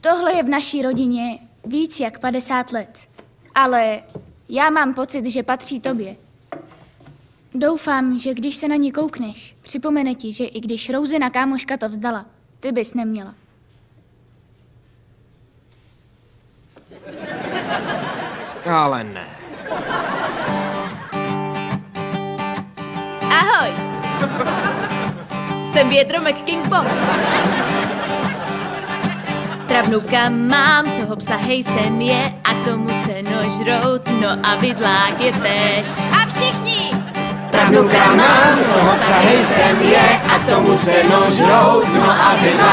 Tohle je v naší rodině víc jak 50 let. Ale já mám pocit, že patří tobě. Doufám, že když se na ní koukneš, připomene ti, že i když Rouzina kámoška to vzdala, ty bys neměla. Ale ne. Ahoj! Jsem větromek King Pong. Travnuka mám, co ho psahej sem je a k tomu se nožrout, no a vidlák je tež. A všichni! Travnuka mám, co ho psahej sem je a k tomu se nožrout, no a vidlák je tež.